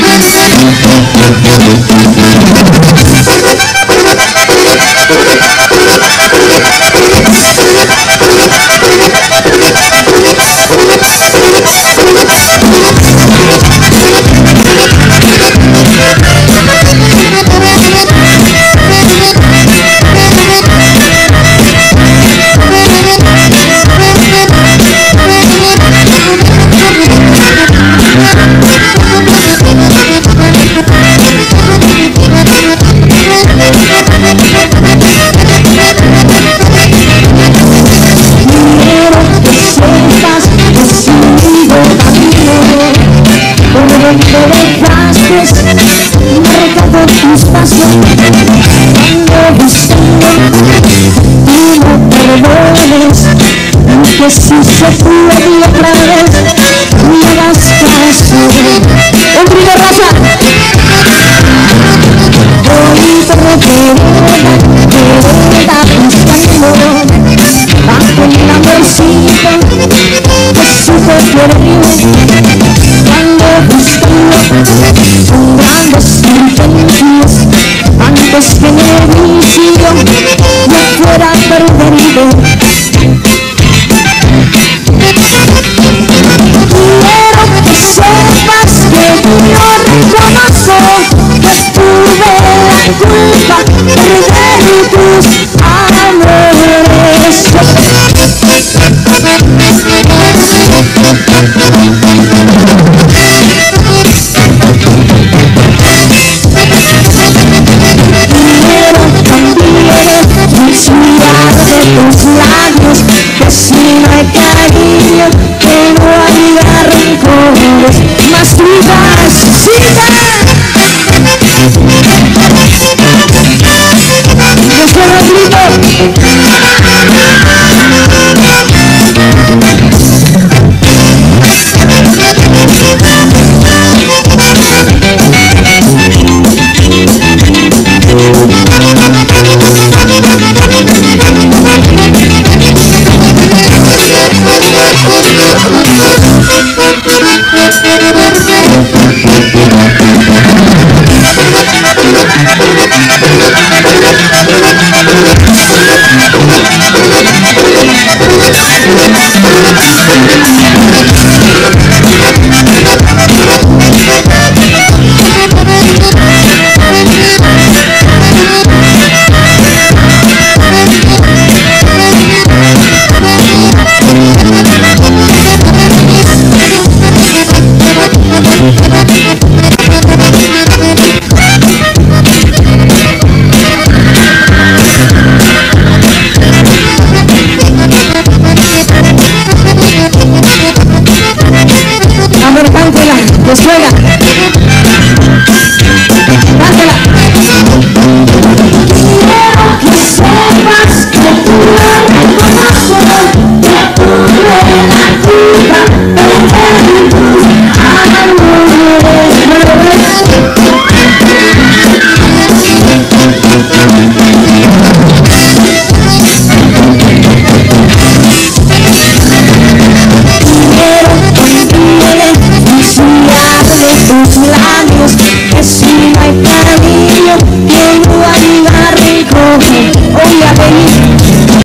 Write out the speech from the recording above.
Thank you. Vereda buscando bajo el amorcito que supo querer cuando buscando con grandes intenciones antes que mi vicio no fuera perdido Amor, cántela, que Dinheiro, dinheiro, desviado, desviado Despliega.